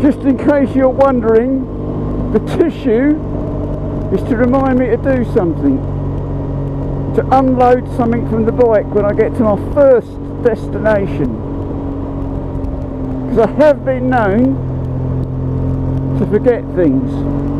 just in case you're wondering, the tissue is to remind me to do something. To unload something from the bike when I get to my first destination. Because I have been known to forget things.